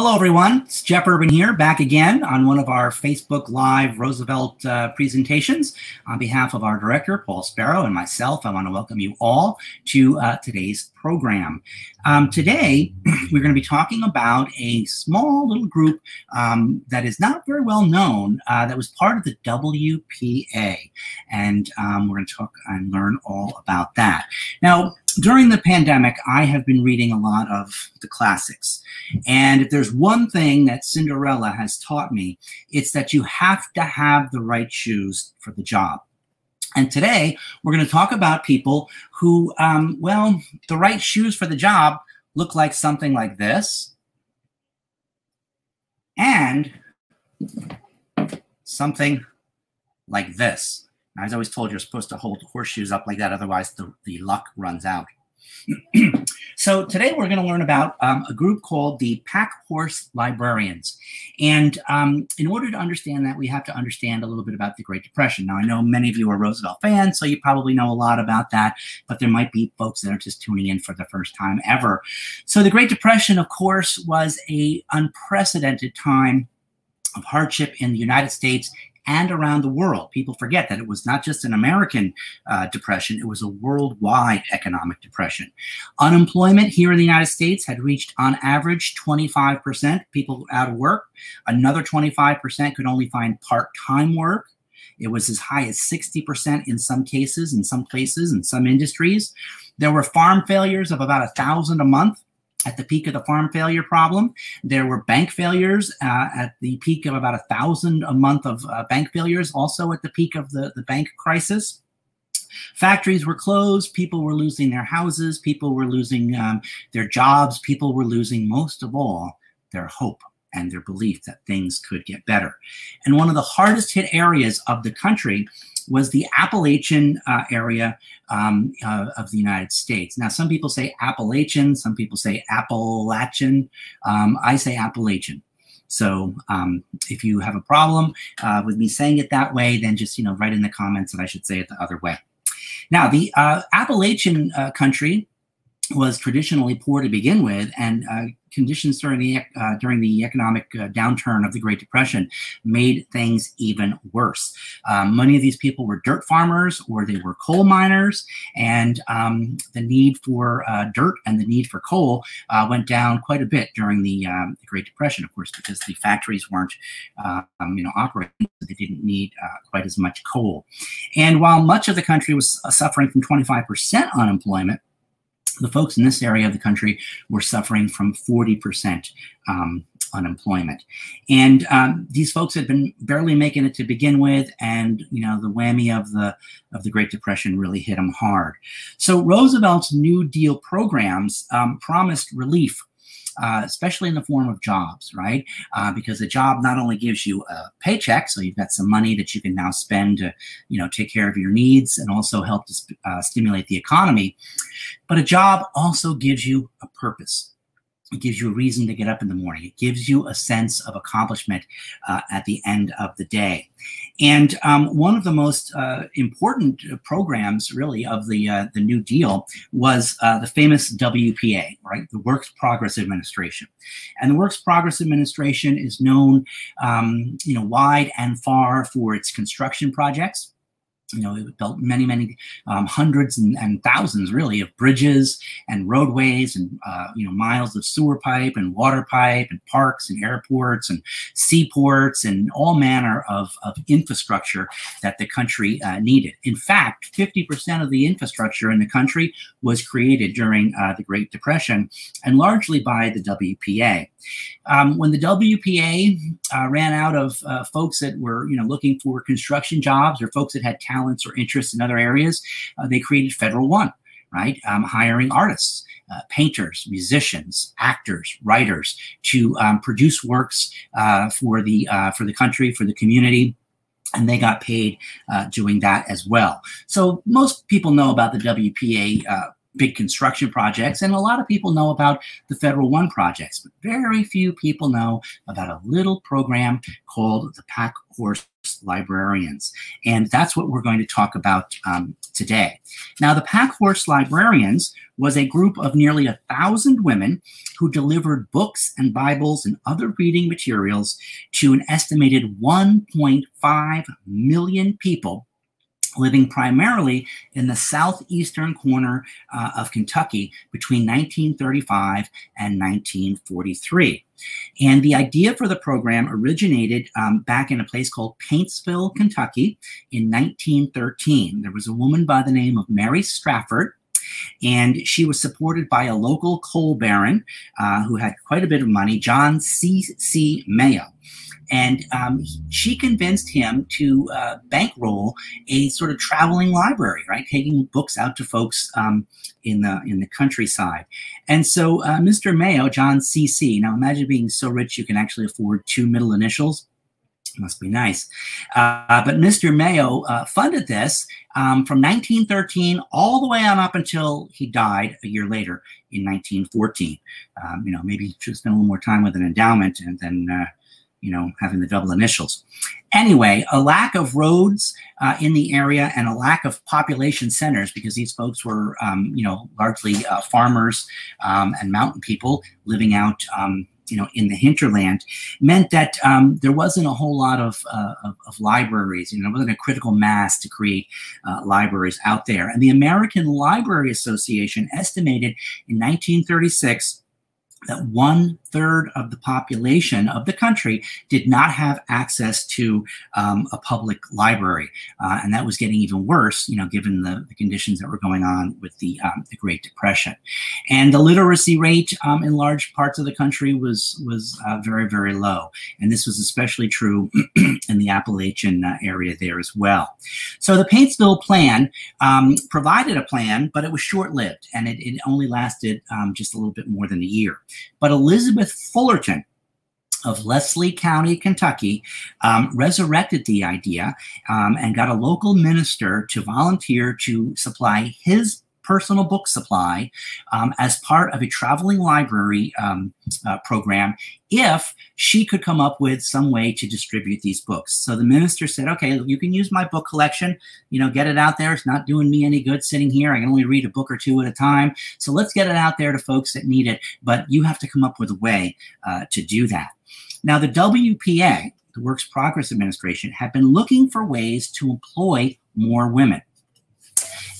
Hello, everyone. It's Jeff Urbin here, back again on one of our Facebook Live Roosevelt uh, presentations. On behalf of our director, Paul Sparrow, and myself, I want to welcome you all to uh, today's program. Um, today, we're going to be talking about a small little group um, that is not very well known uh, that was part of the WPA. And um, we're going to talk and learn all about that. Now, during the pandemic, I have been reading a lot of the classics. And if there's one thing that Cinderella has taught me, it's that you have to have the right shoes for the job. And today, we're going to talk about people who, um, well, the right shoes for the job look like something like this. And something like this. I was always told you're supposed to hold horseshoes up like that, otherwise the, the luck runs out. so today we're going to learn about um, a group called the Pack Horse Librarians. And um, in order to understand that, we have to understand a little bit about the Great Depression. Now, I know many of you are Roosevelt fans, so you probably know a lot about that, but there might be folks that are just tuning in for the first time ever. So the Great Depression, of course, was a unprecedented time of hardship in the United States and around the world. People forget that it was not just an American uh, depression, it was a worldwide economic depression. Unemployment here in the United States had reached, on average, 25% people out of work. Another 25% could only find part time work. It was as high as 60% in some cases, in some places, in some industries. There were farm failures of about a thousand a month at the peak of the farm failure problem. There were bank failures uh, at the peak of about a thousand a month of uh, bank failures, also at the peak of the, the bank crisis. Factories were closed, people were losing their houses, people were losing um, their jobs, people were losing, most of all, their hope and their belief that things could get better. And one of the hardest hit areas of the country was the Appalachian uh, area um, uh, of the United States. Now, some people say Appalachian, some people say Appalachian. Um, I say Appalachian. So um, if you have a problem uh, with me saying it that way, then just you know write in the comments that I should say it the other way. Now, the uh, Appalachian uh, country was traditionally poor to begin with, and uh, conditions during the uh, during the economic uh, downturn of the Great Depression made things even worse. Um, many of these people were dirt farmers or they were coal miners, and um, the need for uh, dirt and the need for coal uh, went down quite a bit during the, um, the, Great Depression, of course, because the factories weren't um, you know operating, so they didn't need uh, quite as much coal. And while much of the country was suffering from 25% unemployment, the folks in this area of the country were suffering from 40% um, unemployment. And um, these folks had been barely making it to begin with, and you know the whammy of the of the Great Depression really hit them hard. So Roosevelt's New Deal programs um, promised relief uh, especially in the form of jobs, right? Uh, because a job not only gives you a paycheck, so you've got some money that you can now spend to, you know, take care of your needs and also help to uh, stimulate the economy, but a job also gives you a purpose. It gives you a reason to get up in the morning. It gives you a sense of accomplishment uh, at the end of the day. And um, one of the most uh, important programs, really, of the uh, the New Deal was uh, the famous WPA, right? The Works Progress Administration. And the Works Progress Administration is known, um, you know, wide and far for its construction projects you know, it built many, many um, hundreds and, and, thousands, really, of bridges and roadways and, uh, you know, miles of sewer pipe and water pipe and parks and airports and seaports and all manner of, of infrastructure that the country uh, needed. In fact, 50% of the infrastructure in the country was created during uh, the Great Depression and largely by the WPA. Um, when the WPA uh, ran out of uh, folks that were, you know, looking for construction jobs or folks that had talent talents or interests in other areas, uh, they created Federal One, right? Um, hiring artists. Uh, painters, musicians, actors, writers to um, produce works uh, for the uh, for the country, for the community, and they got paid uh, doing that as well. So most people know about the WPA uh, big construction projects, and a lot of people know about the Federal One projects, but very few people know about a little program called the Pack Horse Librarians. And that's what we're going to talk about um, today. Now, the Pack Horse Librarians was a group of nearly a thousand women who delivered books and Bibles and other reading materials to an estimated 1.5 million people living primarily in the southeastern corner uh, of Kentucky between 1935 and 1943. And the idea for the program originated um, back in a place called Paintsville, Kentucky in 1913. There was a woman by the name of Mary Strafford and she was supported by a local coal baron uh, who had quite a bit of money, John C. C. Mayo. And um, she convinced him to uh, bankroll a sort of traveling library, right, taking books out to folks um, in the in the countryside. And so, uh, Mr. Mayo, John C.C. Now, imagine being so rich you can actually afford two middle initials must be nice. Uh, but Mr. Mayo uh, funded this um, from 1913 all the way on up until he died a year later in 1914. Um, you know, maybe should spend a little more time with an endowment and then uh, you know, having the double initials. Anyway, a lack of roads uh, in the area and a lack of population centers because these folks were, um, you know, largely uh, farmers um, and mountain people living out, um, you know, in the hinterland meant that um, there wasn't a whole lot of, uh, of, of, libraries. You know, there wasn't a critical mass to create uh, libraries out there. And the American Library Association estimated in 1936 that one third of the population of the country did not have access to um, a public library, uh, and that was getting even worse, you know, given the, the conditions that were going on with the, um, the Great Depression, and the literacy rate um, in large parts of the country was was uh, very very low, and this was especially true in the Appalachian uh, area there as well. So the Paintsville Plan um, provided a plan, but it was short lived, and it, it only lasted um, just a little bit more than a year. But Elizabeth Fullerton of Leslie County, Kentucky, um, resurrected the idea um, and got a local minister to volunteer to supply his personal book supply um, as part of a traveling library um, uh, program if she could come up with some way to distribute these books. So the minister said, okay, you can use my book collection, you know, get it out there. It's not doing me any good sitting here. I can only read a book or two at a time. So let's get it out there to folks that need it. But you have to come up with a way uh, to do that. Now, the WPA, the Works Progress Administration, have been looking for ways to employ more women.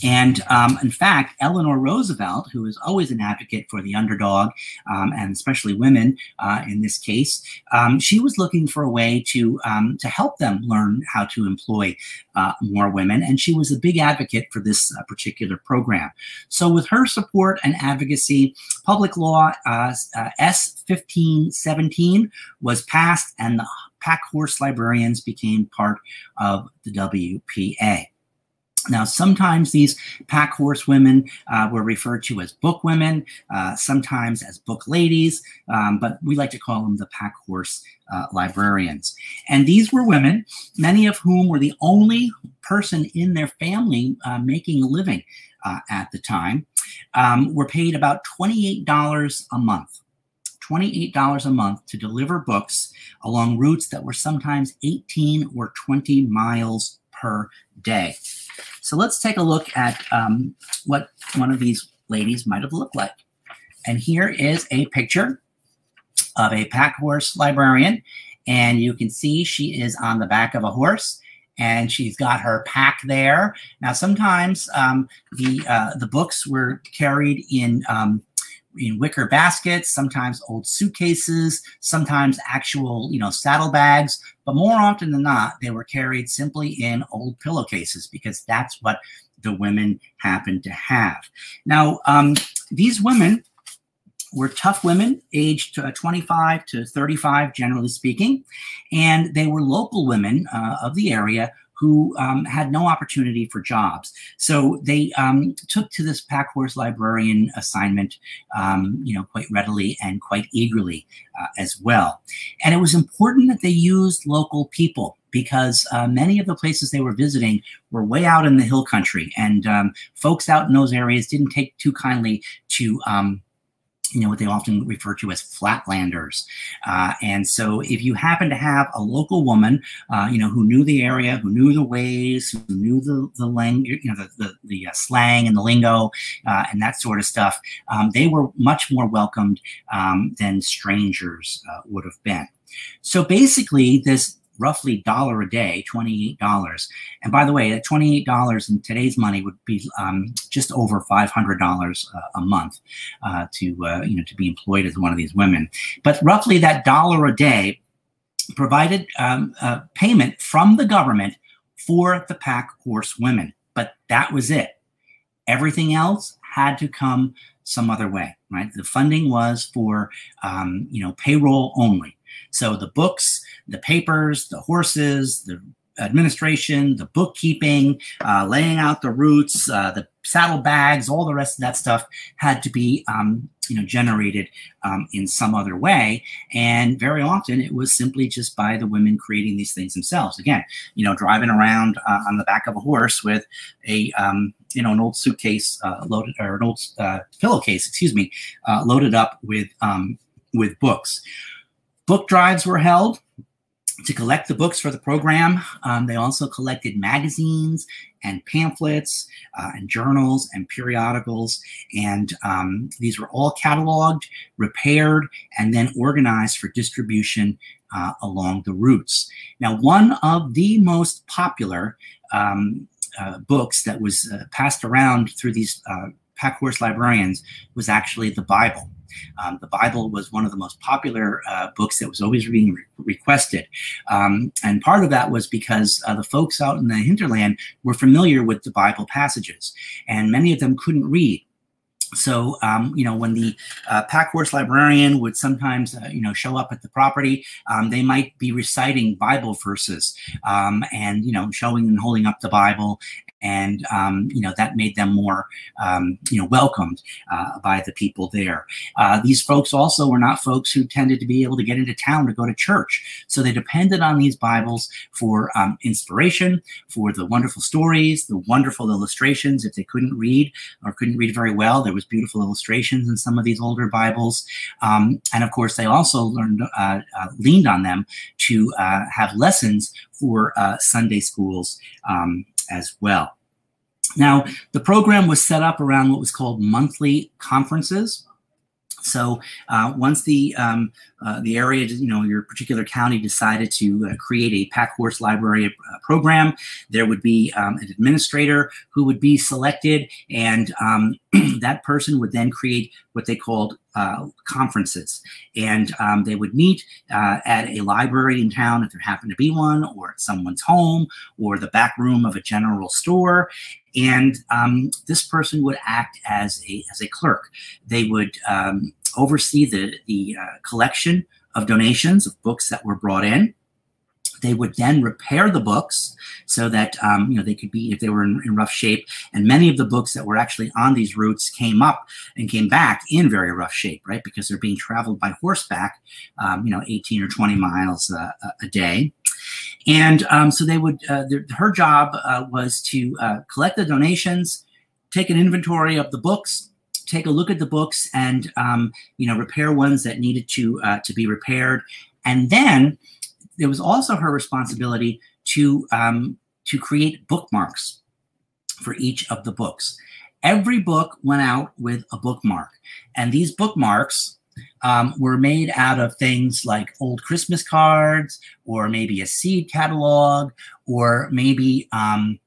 And um, in fact, Eleanor Roosevelt, who is always an advocate for the underdog, um, and especially women uh, in this case, um, she was looking for a way to um, to help them learn how to employ uh, more women, and she was a big advocate for this uh, particular program. So, with her support and advocacy, Public Law uh, uh, S fifteen seventeen was passed, and the pack horse librarians became part of the WPA. Now, sometimes these pack horse women uh, were referred to as book women, uh, sometimes as book ladies, um, but we like to call them the pack horse uh, librarians. And these were women, many of whom were the only person in their family uh, making a living uh, at the time, um, were paid about $28 a month. $28 a month to deliver books along routes that were sometimes 18 or 20 miles per day. So let's take a look at um, what one of these ladies might have looked like. And here is a picture of a pack horse librarian. And you can see she is on the back of a horse and she's got her pack there. Now, sometimes um, the uh, the books were carried in um, in wicker baskets, sometimes old suitcases, sometimes actual, you know, saddlebags. But more often than not, they were carried simply in old pillowcases because that's what the women happened to have. Now, um, these women were tough women, aged uh, 25 to 35, generally speaking, and they were local women uh, of the area who um, had no opportunity for jobs. So they um, took to this pack horse librarian assignment, um, you know, quite readily and quite eagerly uh, as well. And it was important that they used local people because uh, many of the places they were visiting were way out in the hill country, and um, folks out in those areas didn't take too kindly to um, you know what they often refer to as flatlanders. Uh, and so if you happen to have a local woman uh, you know who knew the area who knew the ways who knew the the you know the the, the uh, slang and the lingo uh, and that sort of stuff um, they were much more welcomed um, than strangers uh, would have been. So basically this roughly dollar a day, $28. And by the way, that $28 in today's money would be um, just over $500 uh, a month uh, to, uh, you know, to be employed as one of these women. But roughly that dollar a day provided um, payment from the government for the pack horse women. But that was it. Everything else had to come some other way, right? The funding was for, um, you know, payroll only. So the books, the papers, the horses, the administration, the bookkeeping, uh, laying out the routes, uh, the saddlebags, all the rest of that stuff had to be, um, you know, generated um, in some other way. And very often it was simply just by the women creating these things themselves. Again, you know, driving around uh, on the back of a horse with a, um, you know, an old suitcase uh, loaded or an old uh, pillowcase, excuse me, uh, loaded up with um, with books. Book drives were held to collect the books for the program. Um, they also collected magazines and pamphlets uh, and journals and periodicals. And um, these were all cataloged, repaired, and then organized for distribution uh, along the routes. Now, one of the most popular um, uh, books that was uh, passed around through these uh, pack horse librarians was actually the Bible. Um, the Bible was one of the most popular uh, books that was always being re requested. Um, and part of that was because uh, the folks out in the hinterland were familiar with the Bible passages, and many of them couldn't read. So, um, you know, when the uh, pack horse librarian would sometimes, uh, you know, show up at the property, um, they might be reciting Bible verses um, and, you know, showing and holding up the Bible and um, you know that made them more um, you know welcomed uh, by the people there. Uh, these folks also were not folks who tended to be able to get into town to go to church, so they depended on these Bibles for um, inspiration, for the wonderful stories, the wonderful illustrations. If they couldn't read or couldn't read very well, there was beautiful illustrations in some of these older Bibles, um, and of course they also learned uh, uh leaned on them to uh, have lessons for uh, Sunday schools um, as well. Now, the program was set up around what was called monthly conferences. So uh, once the um, uh, the area, you know, your particular county decided to uh, create a pack horse library uh, program, there would be um, an administrator who would be selected, and um, that person would then create what they called uh, conferences. And um, they would meet uh, at a library in town if there happened to be one, or at someone's home, or the back room of a general store. And um, this person would act as a, as a clerk. They would um, oversee the, the uh, collection of donations of books that were brought in. They would then repair the books so that um, you know they could be if they were in, in, rough shape. And many of the books that were actually on these routes came up and came back in very rough shape, right? Because they're being traveled by horseback, um, you know, 18 or 20 miles uh, a day. And um, so they would. Uh, her job uh, was to uh, collect the donations, take an inventory of the books, take a look at the books and um, you know repair ones that needed to uh, to be repaired and then there was also her responsibility to um, to create bookmarks for each of the books. Every book went out with a bookmark and these bookmarks um, were made out of things like old Christmas cards, or maybe a seed catalog, or maybe um,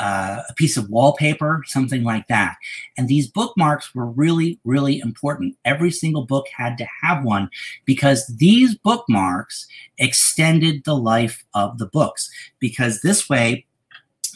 uh, a piece of wallpaper, something like that. And these bookmarks were really, really important. Every single book had to have one because these bookmarks extended the life of the books. Because this way,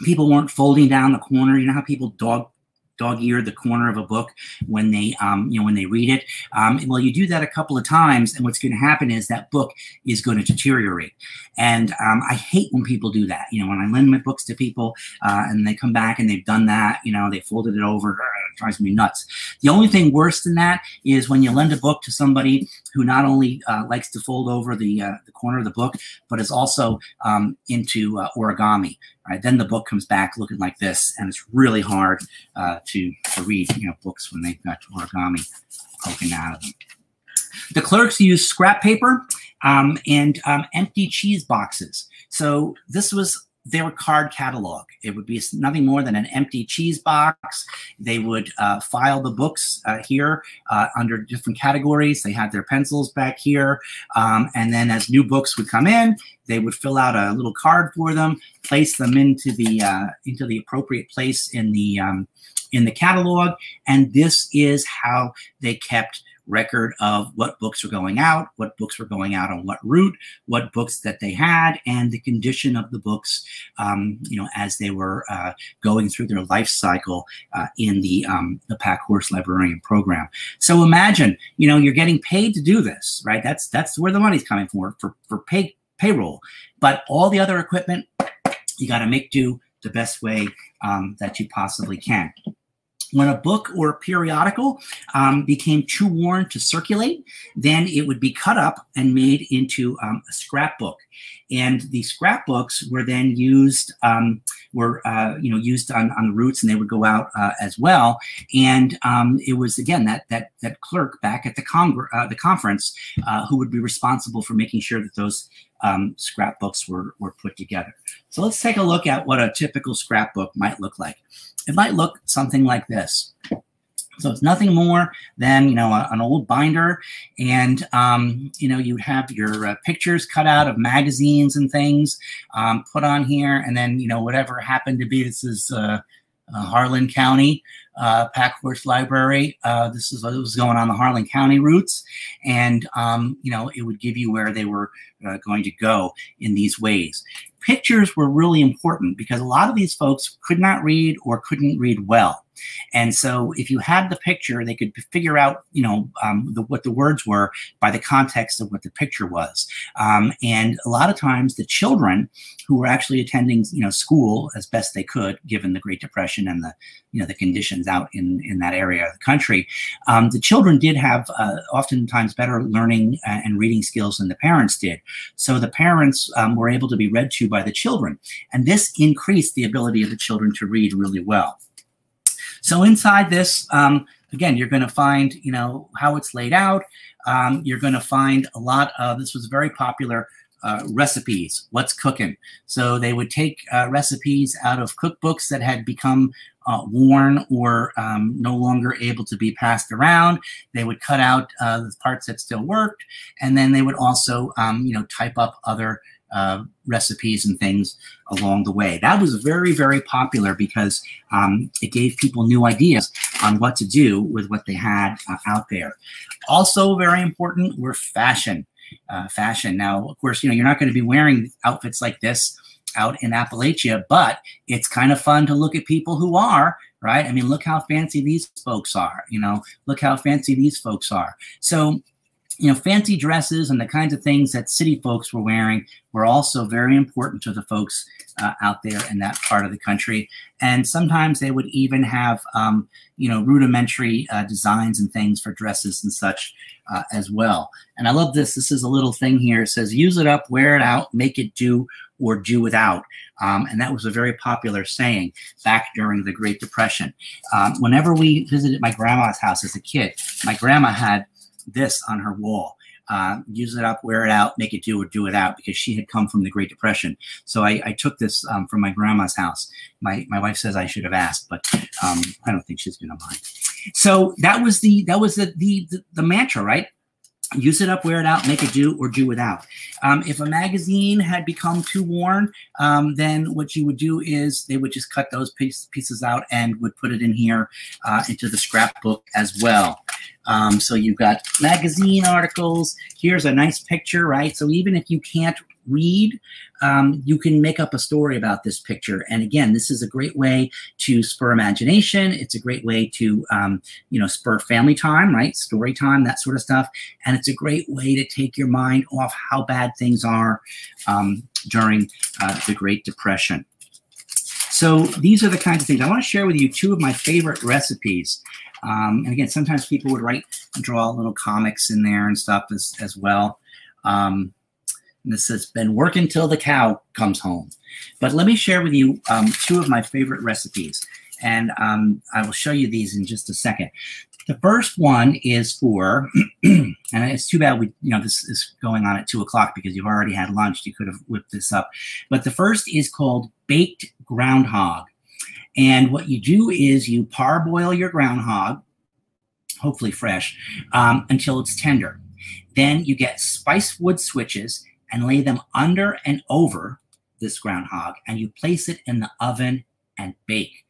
people weren't folding down the corner. You know how people dog dog ear the corner of a book when they um, you know when they read it. Um, well you do that a couple of times and what's going to happen is that book is going to deteriorate. And um, i hate when people do that. You know when i lend my books to people uh, and they come back and they've done that you know they folded it over drives me nuts the only thing worse than that is when you lend a book to somebody who not only uh, likes to fold over the, uh, the corner of the book but is also um, into uh, origami Right, then the book comes back looking like this, and it's really hard uh, to, to read, you know, books when they've got origami poking out of them. The clerks use scrap paper um, and um, empty cheese boxes. So this was their card catalog. It would be nothing more than an empty cheese box. They would uh, file the books uh, here uh, under different categories. They had their pencils back here. Um, and then as new books would come in, they would fill out a little card for them, place them into the uh, into the appropriate place in the um, in the catalog. And this is how they kept record of what books were going out, what books were going out on what route, what books that they had, and the condition of the books, um, you know, as they were uh, going through their life cycle uh, in the um, the Pack Horse Librarian program. So imagine, you know, you're getting paid to do this, right? That's that's where the money's coming from for for pay payroll, but all the other equipment, you got to make do the best way um, that you possibly can. When a book or a periodical um, became too worn to circulate, then it would be cut up and made into um, a scrapbook. And the scrapbooks were then used, um, were uh, you know used on, on the routes, and they would go out uh, as well. And um, it was again that that that clerk back at the congr uh, the conference uh, who would be responsible for making sure that those um, scrapbooks were, were put together. So let's take a look at what a typical scrapbook might look like it might look something like this. So it's nothing more than you know a, an old binder, and um, you know you have your uh, pictures cut out of magazines and things um, put on here, and then you know whatever happened to be. This is uh, uh, Harlan County uh, Pack Horse Library. Uh, this is what was going on the Harlan County routes, and um, you know it would give you where they were uh, going to go in these ways pictures were really important because a lot of these folks could not read or couldn't read well. And so if you had the picture, they could figure out, you know, um, the, what the words were by the context of what the picture was. Um, and a lot of times the children who were actually attending, you know, school as best they could, given the Great Depression and the, you know, the conditions out in, in that area of the country, um, the children did have uh, oftentimes better learning uh, and reading skills than the parents did. So the parents um, were able to be read to by the children. And this increased the ability of the children to read really well. So inside this, um, again, you're going to find, you know, how it's laid out. Um, you're going to find a lot of, this was very popular, uh, recipes, what's cooking. So they would take uh, recipes out of cookbooks that had become uh, worn or um, no longer able to be passed around. They would cut out uh, the parts that still worked, and then they would also, um, you know, type up other uh, recipes and things along the way. That was very, very popular because um, it gave people new ideas on what to do with what they had uh, out there. Also, very important were fashion. Uh, fashion. Now, of course, you know you're not going to be wearing outfits like this out in Appalachia, but it's kind of fun to look at people who are right. I mean, look how fancy these folks are. You know, look how fancy these folks are. So you know, fancy dresses and the kinds of things that city folks were wearing were also very important to the folks uh, out there in that part of the country. And sometimes they would even have, um, you know, rudimentary uh, designs and things for dresses and such uh, as well. And I love this. This is a little thing here. It says, use it up, wear it out, make it do or do without. Um, and that was a very popular saying back during the Great Depression. Um, whenever we visited my grandma's house as a kid, my grandma had this on her wall. Uh, use it up, wear it out, make it do or do it out because she had come from the Great Depression. So I, I took this um, from my grandma's house. My, my wife says I should have asked, but um, I don't think she's going to mind. So that was the that was the, the the, mantra, right? use it up, wear it out, make it do or do without. Um, if a magazine had become too worn, um, then what you would do is they would just cut those piece, pieces out and would put it in here uh, into the scrapbook as well. Um, so you've got magazine articles. Here's a nice picture, right? So even if you can't read, um, you can make up a story about this picture. And again, this is a great way to spur imagination. It's a great way to, um, you know, spur family time, right? Story time, that sort of stuff. And it's a great way to take your mind off how bad things are um, during uh, the Great Depression. So these are the kinds of things. I want to share with you two of my favorite recipes. Um, and again, sometimes people would write and draw little comics in there and stuff as, as well. Um, this has been working till the cow comes home. But let me share with you um, two of my favorite recipes. And um, I will show you these in just a second. The first one is for, and it's too bad we, you know, this is going on at two o'clock because you've already had lunch. You could have whipped this up. But the first is called baked groundhog. And what you do is you parboil your groundhog, hopefully fresh, um, until it's tender. Then you get spice wood switches and lay them under and over this groundhog, and you place it in the oven and bake.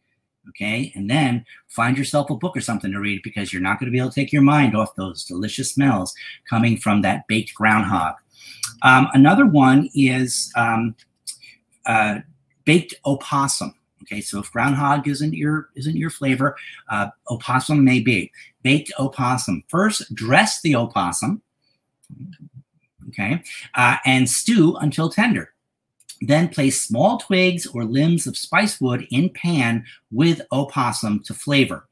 Okay, and then find yourself a book or something to read because you're not going to be able to take your mind off those delicious smells coming from that baked groundhog. Um, another one is um, uh, baked opossum. Okay, so if groundhog isn't your isn't your flavor, uh, opossum may be baked opossum. First, dress the opossum okay, uh, and stew until tender. Then place small twigs or limbs of spicewood in pan with opossum to flavor.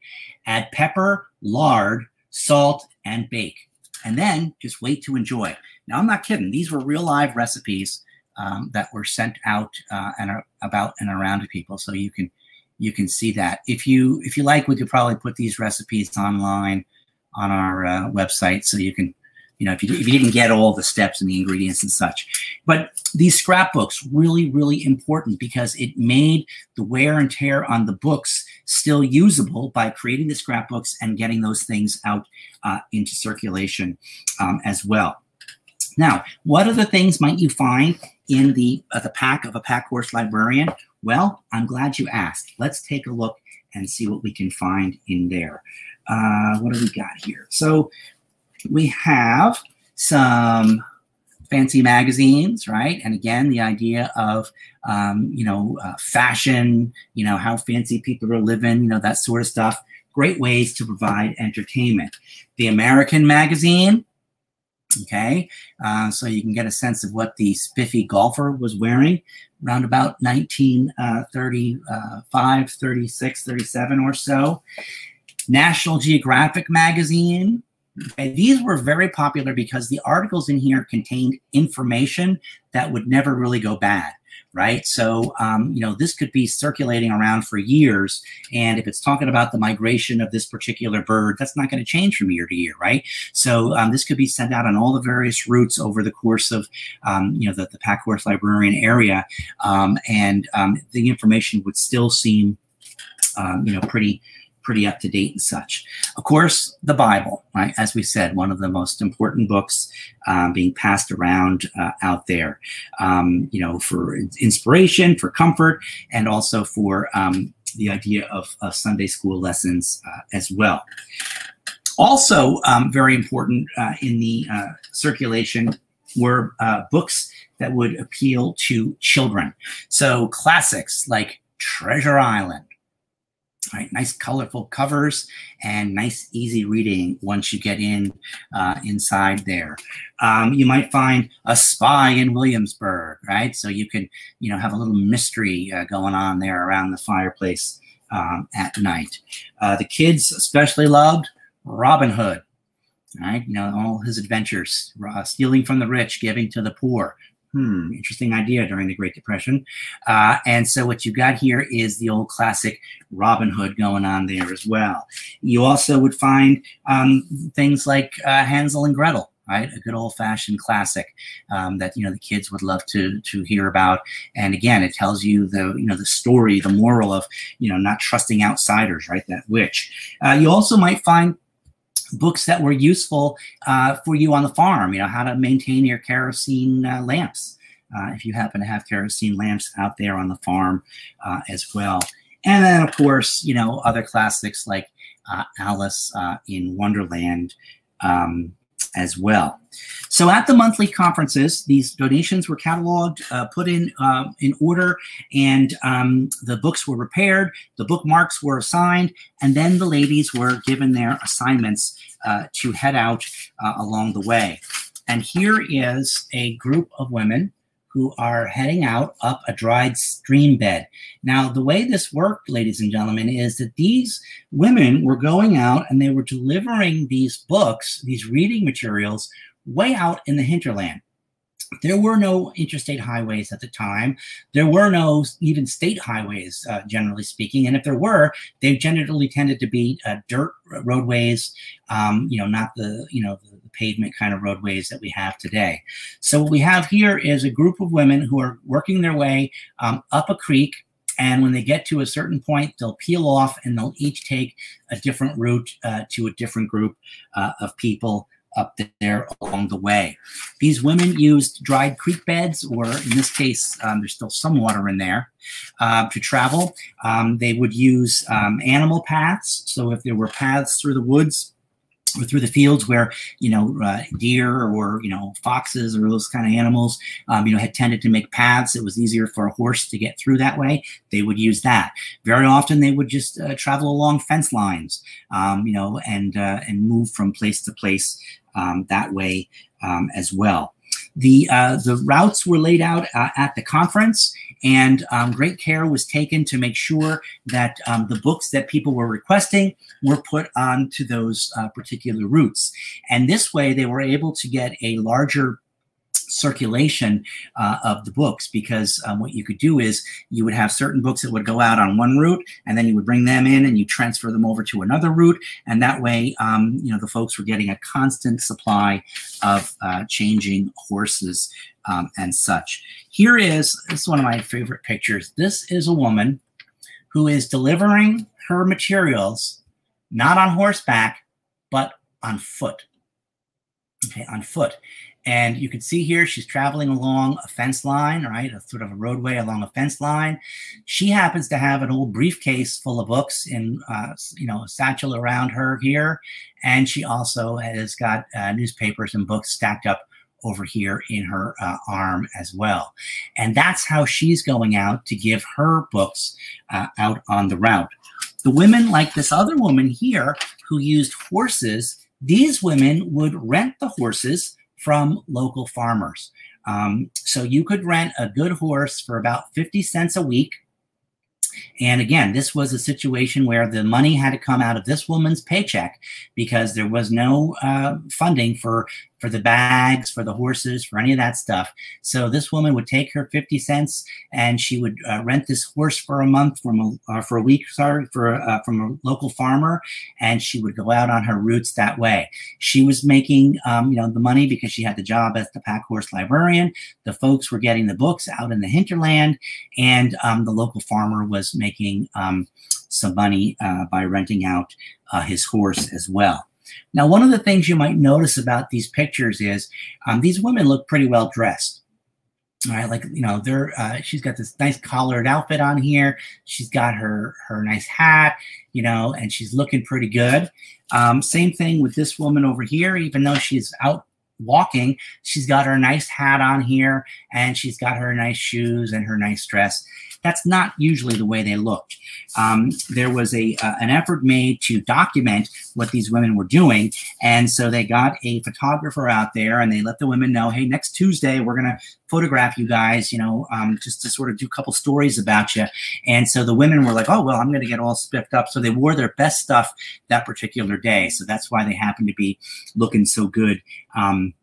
Add pepper, lard, salt, and bake. And then just wait to enjoy. Now, I'm not kidding. These were real live recipes um, that were sent out uh, and are about and around to people, so you can you can see that. If you if you like, we could probably put these recipes online on our uh, website, so you can you know, if you, if you didn't get all the steps and the ingredients and such. But these scrapbooks really, really important because it made the wear and tear on the books still usable by creating the scrapbooks and getting those things out uh, into circulation um, as well. Now, what other things might you find in the uh, the pack of a pack horse librarian? Well, I'm glad you asked. Let's take a look and see what we can find in there. Uh, what do we got here? So we have some fancy magazines, right? And again, the idea of, um, you know, uh, fashion, you know, how fancy people are living, you know, that sort of stuff. Great ways to provide entertainment. The American magazine, okay? Uh, so you can get a sense of what the spiffy golfer was wearing around about 1935, uh, 36, 37 or so. National Geographic magazine, Okay, these were very popular because the articles in here contained information that would never really go bad, right? So, um, you know, this could be circulating around for years. And if it's talking about the migration of this particular bird, that's not going to change from year to year, right? So um, this could be sent out on all the various routes over the course of, um, you know, the, the pack horse librarian area. Um, and um, the information would still seem, um, you know, pretty, pretty up to date and such. Of course, the Bible, right? As we said, one of the most important books um, being passed around uh, out there, um, you know, for inspiration, for comfort, and also for um, the idea of, Sunday school lessons uh, as well. Also, um, very important uh, in the uh, circulation were uh, books that would appeal to children. So classics like Treasure Island, Right, nice colorful covers and nice easy reading once you get in uh, inside there. Um, you might find a spy in Williamsburg, right? So you can, you know, have a little mystery uh, going on there around the fireplace um, at night. Uh, the kids especially loved Robin Hood, right? You know, all his adventures, uh, stealing from the rich, giving to the poor, hmm, interesting idea during the Great Depression. Uh, and so what you got here is the old classic Robin Hood going on there as well. You also would find um, things like uh, Hansel and Gretel. Right, a good old-fashioned classic um, that you know the kids would love to to hear about. And again, it tells you the you know the story, the moral of you know not trusting outsiders. Right, that witch. Uh, you also might find books that were useful uh, for you on the farm. You know, how to maintain your kerosene uh, lamps uh, if you happen to have kerosene lamps out there on the farm uh, as well. And then, of course, you know, other classics like uh, Alice in Wonderland um, as well. So at the monthly conferences, these donations were cataloged, uh, put in uh, in order, and um, the books were repaired, the bookmarks were assigned, and then the ladies were given their assignments uh, to head out uh, along the way. And here is a group of women who are heading out up a dried stream bed. Now, the way this worked, ladies and gentlemen, is that these women were going out and they were delivering these books, these reading materials, way out in the hinterland. There were no interstate highways at the time. There were no even state highways, uh, generally speaking. And if there were, they generally tended to be uh, dirt roadways, um, you know, not the, you know, the pavement kind of roadways that we have today. So what we have here is a group of women who are working their way um, up a creek and when they get to a certain point, they'll peel off and they'll each take a different route uh, to a different group uh, of people up there along the way. These women used dried creek beds, or in this case, um, there's still some water in there, uh, to travel. Um, they would use um, animal paths. So if there were paths through the woods, or through the fields where you know uh, deer or you know foxes or those kind of animals um, you know had tended to make paths. It was easier for a horse to get through that way. They would use that. Very often they would just uh, travel along fence lines um, you know and uh, and move from place to place um, that way um, as well. The, uh, the routes were laid out uh, at the conference, and um, great care was taken to make sure that um, the books that people were requesting were put onto those uh, particular routes. And this way, they were able to get a larger circulation uh, of the books because um, what you could do is you would have certain books that would go out on one route and then you would bring them in and you transfer them over to another route and that way um, you know the folks were getting a constant supply of uh, changing horses um, and such. Here is this is one of my favorite pictures. This is a woman who is delivering her materials not on horseback but on foot. Okay on foot and you can see here, she's traveling along a fence line, right? A sort of a roadway along a fence line. She happens to have an old briefcase full of books in, uh, you know, a satchel around her here. And she also has got uh, newspapers and books stacked up over here in her uh, arm as well. And that's how she's going out to give her books uh, out on the route. The women, like this other woman here who used horses, these women would rent the horses from local farmers. Um, so you could rent a good horse for about 50 cents a week. And again, this was a situation where the money had to come out of this woman's paycheck because there was no uh, funding for for the bags, for the horses, for any of that stuff. So this woman would take her 50 cents and she would uh, rent this horse for a month from a, uh, for a week, sorry, for uh, from a local farmer. And she would go out on her routes that way. She was making, um, you know, the money because she had the job as the pack horse librarian. The folks were getting the books out in the hinterland and um, the local farmer was making um, some money uh, by renting out uh, his horse as well. Now, one of the things you might notice about these pictures is um, these women look pretty well dressed. All right, like you know, they're uh, she's got this nice collared outfit on here. She's got her her nice hat, you know, and she's looking pretty good. Um, same thing with this woman over here. Even though she's out walking, she's got her nice hat on here, and she's got her nice shoes and her nice dress. That's not usually the way they looked. Um, there was a uh, an effort made to document what these women were doing, and so they got a photographer out there, and they let the women know, hey, next Tuesday we're gonna photograph you guys, you know, um, just to sort of do a couple stories about you. And so the women were like, oh, well, I'm going to get all spiffed up. So they wore their best stuff that particular day. So that's why they happened to be looking so good. Um,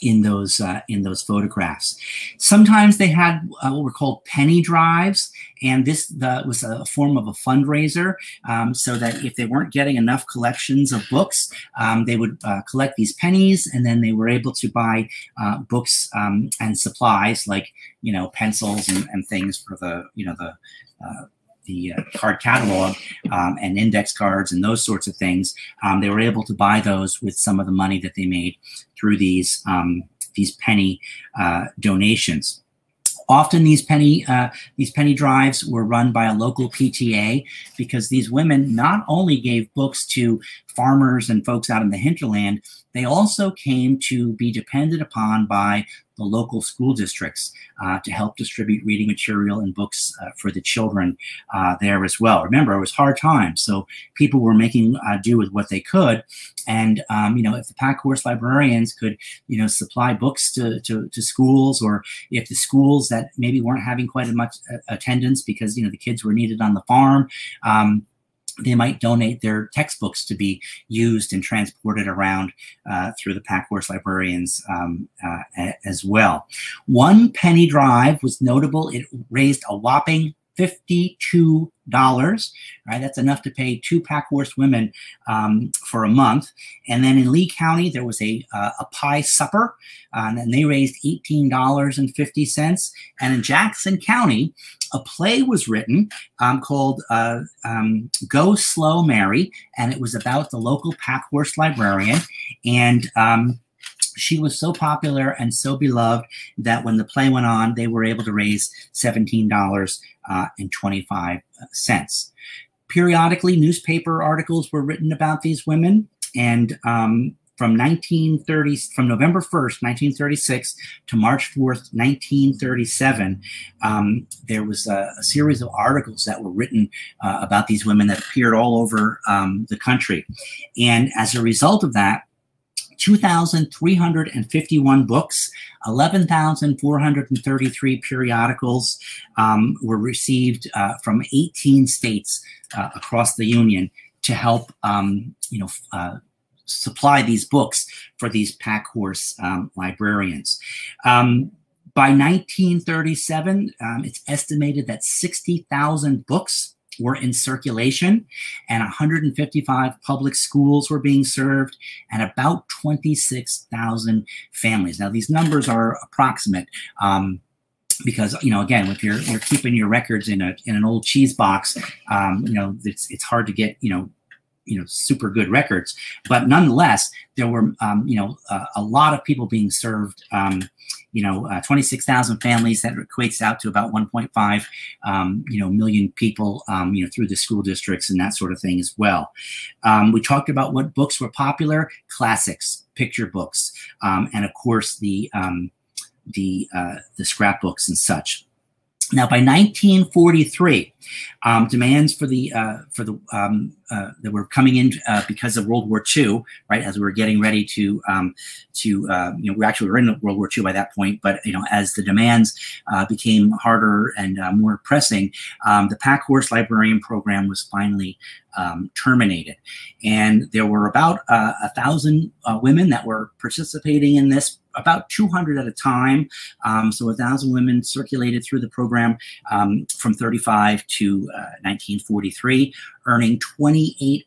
in those uh, in those photographs. Sometimes they had uh, what were called penny drives, and this the, was a form of a fundraiser, um, so that if they weren't getting enough collections of books, um, they would uh, collect these pennies, and then they were able to buy uh, books um, and supplies like you know pencils and, and things for the you know the uh, the uh, card catalog um, and index cards and those sorts of things, um, they were able to buy those with some of the money that they made through these um, these penny uh, donations. Often these penny uh, these penny drives were run by a local PTA because these women not only gave books to farmers and folks out in the hinterland, they also came to be depended upon by the local school districts uh, to help distribute reading material and books uh, for the children uh, there as well. Remember, it was hard times, so people were making do with what they could. And um, you know, if the pack horse librarians could, you know, supply books to, to, to schools, or if the schools that maybe weren't having quite as much attendance because you know the kids were needed on the farm. Um, they might donate their textbooks to be used and transported around uh, through the Packhorse librarians um, uh, as well. One penny drive was notable. It raised a whopping $52. Right, that's enough to pay two Packhorse women um, for a month. And then in Lee County, there was a, uh, a pie supper, uh, and they raised $18.50. And in Jackson County, a play was written um, called uh, um, Go Slow Mary, and it was about the local Packhorse librarian. And um, she was so popular and so beloved that when the play went on, they were able to raise $17.25. Uh, Periodically, newspaper articles were written about these women, and um, from 1930 from November 1st, 1936 to March 4th, 1937, um, there was a, a, series of articles that were written uh, about these women that appeared all over um, the country. And as a result of that, 2,351 books, 11,433 periodicals um, were received uh, from 18 states uh, across the union to help, um, you know, uh, supply these books for these pack horse um, librarians. Um, by 1937, um, it's estimated that 60,000 books were in circulation and 155 public schools were being served and about 26,000 families. Now, these numbers are approximate. Um, because you know again if you're you're keeping your records in a in an old cheese box um, you know it's it's hard to get you know you know super good records but nonetheless there were um, you know uh, a lot of people being served um, you know uh, 26,000 families that equates out to about 1.5 um, you know million people um, you know through the school districts and that sort of thing as well. Um, we talked about what books were popular classics picture books um, and of course the the uh, the scrapbooks and such now, by 1943, um, demands for the uh, for the um, uh, that were coming in uh, because of World War II, right? As we were getting ready to um, to uh, you know we actually were in World War II by that point, but you know as the demands uh, became harder and uh, more pressing, um, the Pack Horse Librarian Program was finally um, terminated, and there were about a thousand women that were participating in this about 200 at a time. Um, so 1,000 women circulated through the program um, from 35 to uh, 1943, earning $28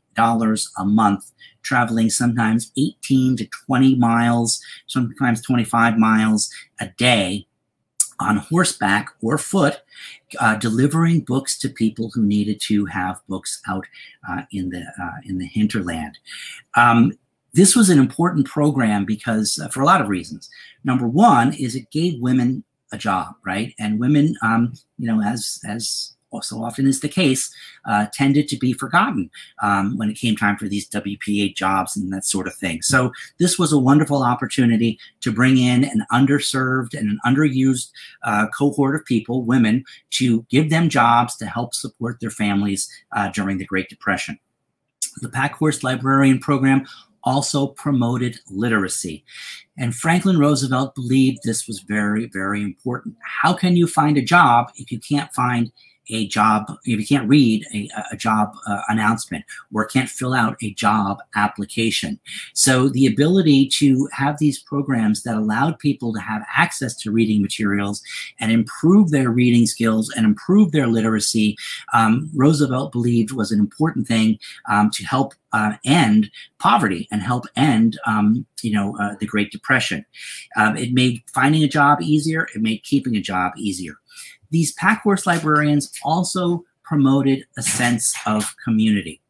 a month, traveling sometimes 18 to 20 miles, sometimes 25 miles a day on horseback or foot, uh, delivering books to people who needed to have books out uh, in the uh, in the hinterland. Um, this was an important program because uh, for a lot of reasons. Number one is it gave women a job, right? And women, um, you know, as as so often is the case, uh, tended to be forgotten um, when it came time for these WPA jobs and that sort of thing. So this was a wonderful opportunity to bring in an underserved and an underused uh, cohort of people, women, to give them jobs to help support their families uh, during the Great Depression. The Packhorse Librarian Program also promoted literacy. And Franklin Roosevelt believed this was very, very important. How can you find a job if you can't find a job, if you can't read a, a job uh, announcement or can't fill out a job application. So the ability to have these programs that allowed people to have access to reading materials and improve their reading skills and improve their literacy, um, Roosevelt believed was an important thing um, to help uh, end poverty and help end, um, you know, uh, the Great Depression. Um, it made finding a job easier. It made keeping a job easier. These Packhorse librarians also promoted a sense of community.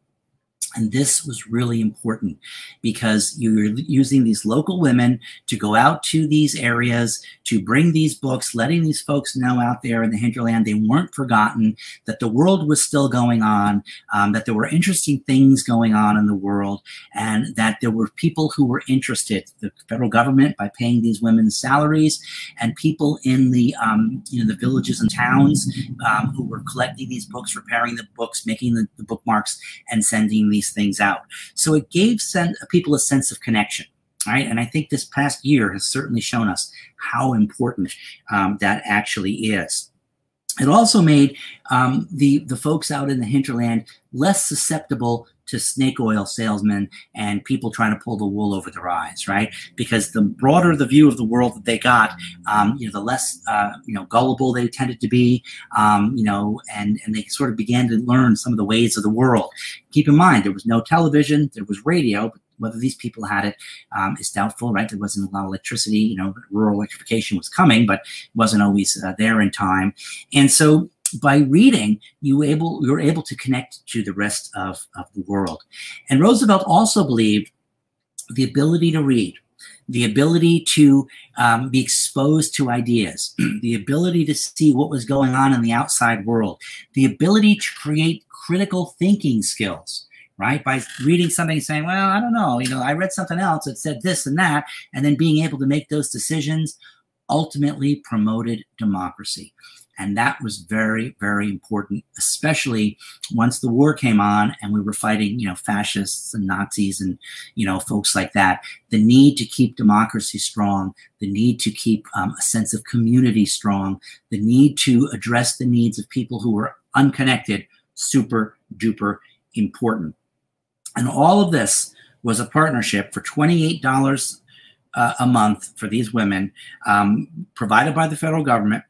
And this was really important because you're using these local women to go out to these areas to bring these books, letting these folks know out there in the hinterland they weren't forgotten, that the world was still going on, um, that there were interesting things going on in the world, and that there were people who were interested. The federal government by paying these women's salaries, and people in the um, you know the villages and towns um, who were collecting these books, repairing the books, making the, the bookmarks, and sending these things out. So it gave people a sense of connection. Right. And I think this past year has certainly shown us how important um, that actually is. It also made um, the, the folks out in the hinterland less susceptible to snake oil salesmen and people trying to pull the wool over their eyes, right? Because the broader the view of the world that they got, um, you know, the less uh, you know gullible they tended to be, um, you know, and and they sort of began to learn some of the ways of the world. Keep in mind, there was no television, there was radio, but whether these people had it um, is doubtful, right? There wasn't a lot of electricity. You know, rural electrification was coming, but wasn't always uh, there in time. And so by reading, you able you're able to connect to the rest of, of the world. And Roosevelt also believed the ability to read, the ability to um, be exposed to ideas, the ability to see what was going on in the outside world, the ability to create critical thinking skills right? By reading something and saying, well, I don't know, you know, I read something else that said this and that, and then being able to make those decisions ultimately promoted democracy. And that was very, very important, especially once the war came on and we were fighting, you know, fascists and Nazis and, you know, folks like that. The need to keep democracy strong, the need to keep um, a sense of community strong, the need to address the needs of people who were unconnected, super duper important. And all of this was a partnership for $28 uh, a month for these women, um, provided by the federal government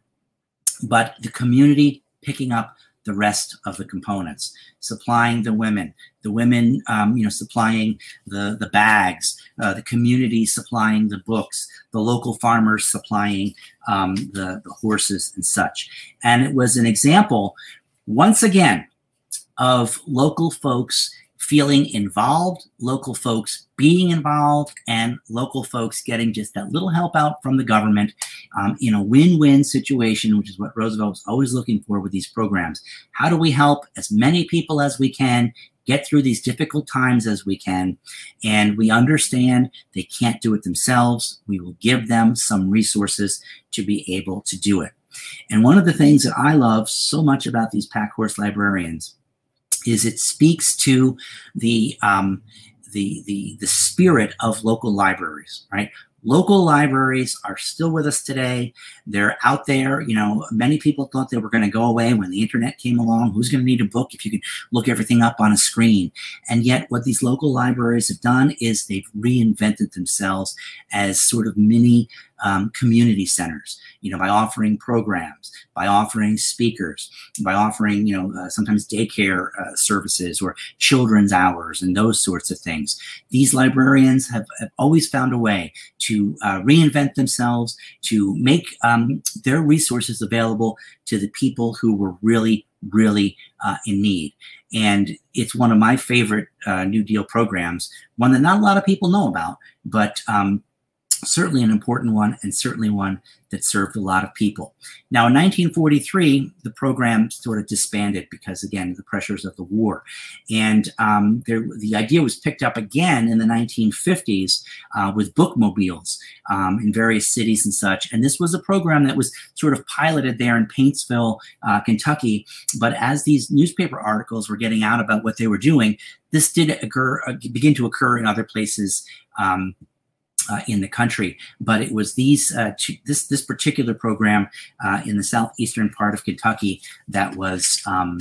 but the community picking up the rest of the components, supplying the women, the women, um, you know, supplying the the bags, uh, the community supplying the books, the local farmers supplying um, the the horses and such. And it was an example, once again, of local folks feeling involved, local folks being involved, and local folks getting just that little help out from the government um, in a win win situation, which is what Roosevelt was always looking for with these programs. How do we help as many people as we can? Get through these difficult times as we can. And we understand they can't do it themselves. We will give them some resources to be able to do it. And one of the things that I love so much about these pack horse librarians is it speaks to the um, the the the spirit of local libraries, right? Local libraries are still with us today. They're out there. You know, many people thought they were going to go away when the internet came along. Who's going to need a book if you can look everything up on a screen? And yet, what these local libraries have done is they've reinvented themselves as sort of mini um, community centers, you know, by offering programs, by offering speakers, by offering, you know, uh, sometimes daycare uh, services or children's hours and those sorts of things. These librarians have, have always found a way to uh, reinvent themselves, to make um, their resources available to the people who were really, really uh, in need. And it's one of my favorite uh, New Deal programs, one that not a lot of people know about, but um, certainly an important one and certainly one that served a lot of people. Now, in 1943, the program sort of disbanded because, again, the pressures of the war. And um, there, the idea was picked up again in the 1950s uh, with bookmobiles um, in various cities and such. And this was a program that was sort of piloted there in Paintsville, uh, Kentucky. But as these newspaper articles were getting out about what they were doing, this did occur, uh, begin to occur in other places um, uh, in the country. But it was these uh, this this particular program uh, in the southeastern part of Kentucky that was. Um,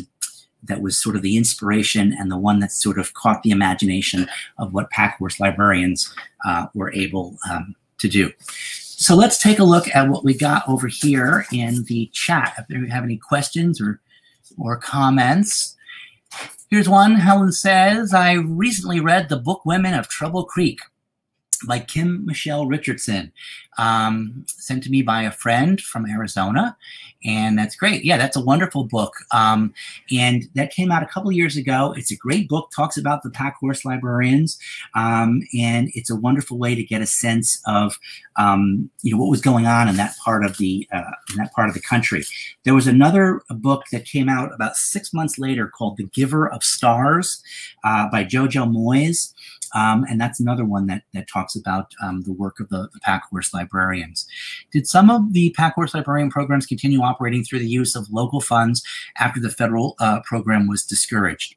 that was sort of the inspiration and the one that sort of caught the imagination of what Packhorse librarians uh, were able um, to do. So let's take a look at what we got over here in the chat. If you have any questions or or comments. Here's one. Helen says, I recently read the book Women of Trouble Creek by Kim Michele Richardson, um, sent to me by a friend from Arizona. And that's great. Yeah, that's a wonderful book. Um, and that came out a couple years ago. It's a great book, talks about the pack horse librarians. Um, and it's a wonderful way to get a sense of, um, you know, what was going on in that part of the, uh, in that part of the country. There was another book that came out about six months later called The Giver of Stars uh, by Jojo Moyes. Um, and that's another one that, that talks about um, the work of the, the pack horse librarians. Did some of the pack horse librarian programs continue operating through the use of local funds after the federal uh, program was discouraged?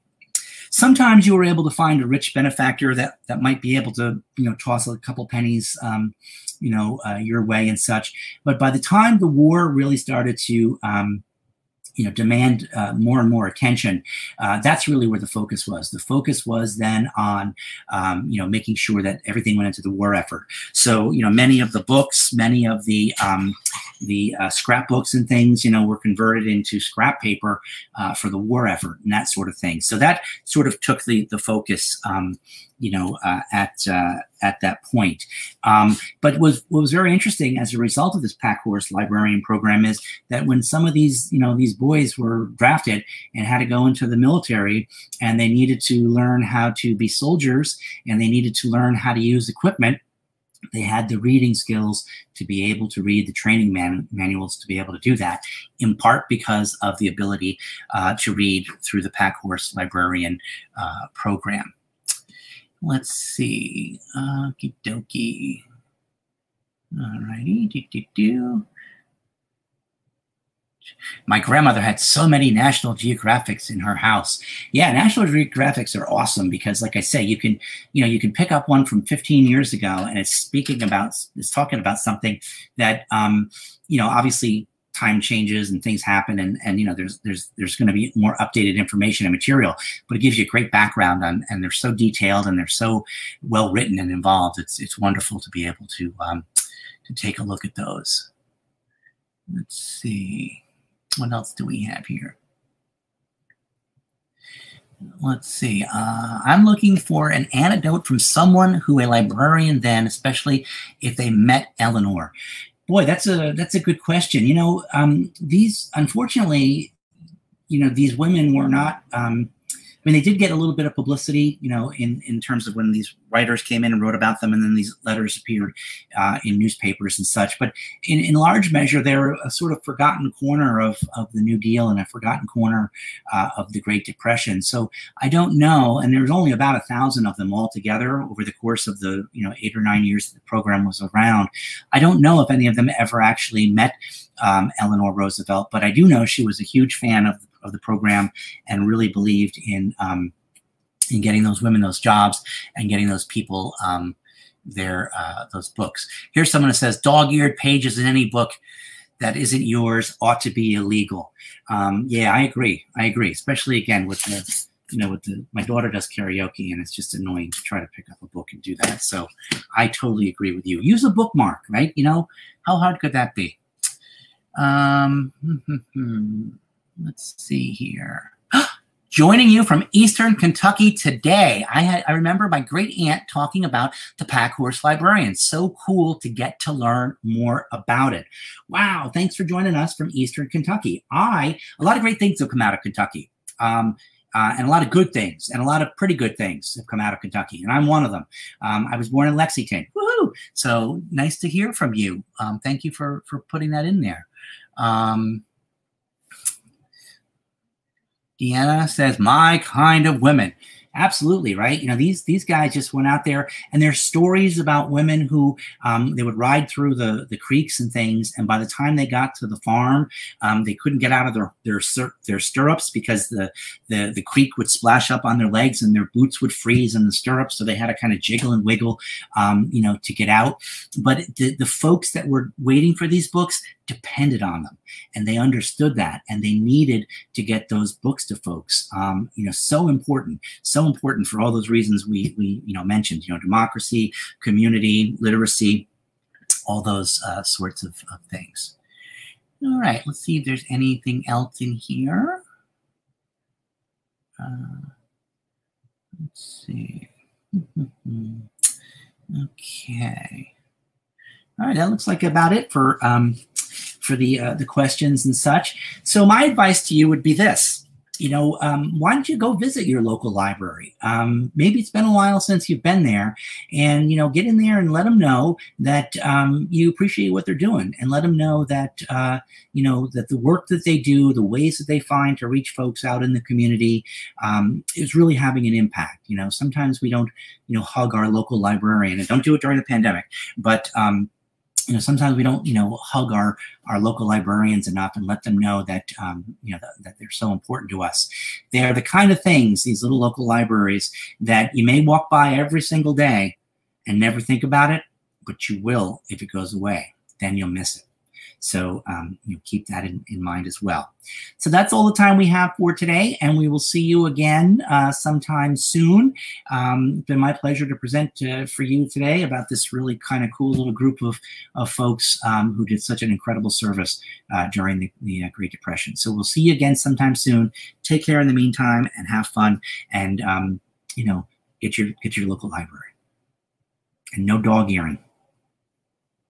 Sometimes you were able to find a rich benefactor that, that might be able to, you know, toss a couple pennies, um, you know, uh, your way and such. But by the time the war really started to um, you know demand uh, more and more attention uh, that's really where the focus was. The focus was then on um, you know making sure that everything went into the war effort. So you know many of the books many of the um, the uh, scrapbooks and things you know were converted into scrap paper uh, for the war effort and that sort of thing. So that sort of took the the focus um, you know, uh, at uh, at that point. Um, but was what was very interesting as a result of this pack horse librarian program is that when some of these, you know, these boys were drafted and had to go into the military, and they needed to learn how to be soldiers, and they needed to learn how to use equipment. They had the reading skills to be able to read the training man manuals to be able to do that, in part because of the ability uh, to read through the Pack Horse Librarian uh, program. Let's see. Okie dokie. Do, do, do. My grandmother had so many National Geographics in her house. Yeah, National Geographics are awesome because, like I say, you can, you know, you can pick up one from 15 years ago, and it's speaking about, it's talking about something that, um, you know, obviously time changes and things happen and and you know there's there's there's going to be more updated information and material but it gives you a great background on and they're so detailed and they're so well written and involved it's it's wonderful to be able to um, to take a look at those let's see what else do we have here let's see. Uh, I'm looking for an anecdote from someone who a librarian then, especially if they met Eleanor. Boy, that's a that's a good question. You know, um, these unfortunately, you know, these women were not um, mean, they did get a little bit of publicity, you know, in, in terms of when these writers came in and wrote about them, and then these letters appeared uh, in newspapers and such. But in, in large measure, they're a sort of forgotten corner of, of the New Deal and a forgotten corner uh, of the Great Depression. So I don't know, and there's only about a thousand of them altogether over the course of the you know eight or nine years that the program was around. I don't know if any of them ever actually met um, Eleanor Roosevelt, but I do know she was a huge fan of of the program and really believed in um, in getting those women those jobs and getting those people um, their uh, those books. Here's someone that says dog-eared pages in any book that isn't yours ought to be illegal. Um, yeah, I agree. I agree, especially again with the you know with the my daughter does karaoke and it's just annoying to try to pick up a book and do that. So I totally agree with you. Use a bookmark, right? You know how hard could that be? Um, hmm, hmm, hmm let's see here. Joining you from Eastern Kentucky today. I had I remember my great aunt talking about the pack horse librarian. So cool to get to learn more about it. Wow, thanks for joining us from Eastern Kentucky. I a lot of great things have come out of Kentucky. Um, uh, and a lot of good things and a lot of pretty good things have come out of Kentucky, and I'm one of them. Um, I was born in Lexington. Woohoo! So nice to hear from you. Um, thank you for for putting that in there. Um, Deanna says, my kind of women. Absolutely, right? You know, these these guys just went out there, and there's stories about women who um, they would ride through the the creeks and things, and by the time they got to the farm, um, they couldn't get out of their their their stirrups because the, the the creek would splash up on their legs and their boots would freeze in the stirrups, so they had to kind of jiggle and wiggle, um, you know, to get out. But the the folks that were waiting for these books, depended on them. And they understood that and they needed to get those books to folks. Um, you know so important so important for all those reasons we we you know mentioned you know democracy community literacy all those uh, sorts of, of things. All right let's see if there's anything else in here. Uh, let's see. Okay. All right, that looks like about it for um, for the uh, the questions and such. So my advice to you would be this: you know, um, why don't you go visit your local library? Um, maybe it's been a while since you've been there, and you know, get in there and let them know that um, you appreciate what they're doing, and let them know that uh, you know that the work that they do, the ways that they find to reach folks out in the community, um, is really having an impact. You know, sometimes we don't, you know, hug our local librarian, and don't do it during the pandemic, but um, you know sometimes we don't you know hug our our local librarians enough and let them know that um, you know that, that, they're so important to us. They are the kind of things these little local libraries that you may walk by every single day and never think about it but you will if it goes away. Then you'll miss it so um, you know, keep that in, in mind as well. So that's all the time we have for today, and we will see you again uh, sometime soon. Um, it's been my pleasure to present uh, for you today about this really kind of cool little group of, of folks um, who did such an incredible service uh, during the, the uh, Great Depression. So we'll see you again sometime soon. Take care in the meantime and have fun and, um, you know, get your, get your local library. And no dog earring.